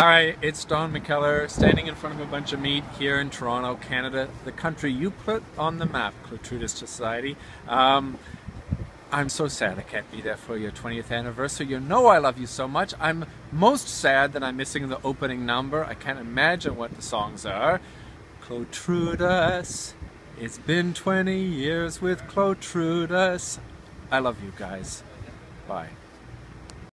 Hi, it's Don McKellar, standing in front of a bunch of meat here in Toronto, Canada, the country you put on the map, Chlotrudis Society. Um, I'm so sad I can't be there for your 20th anniversary. You know I love you so much. I'm most sad that I'm missing the opening number. I can't imagine what the songs are. Chlotrudis, it's been 20 years with Chlotrudis. I love you guys. Bye.